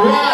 Wow.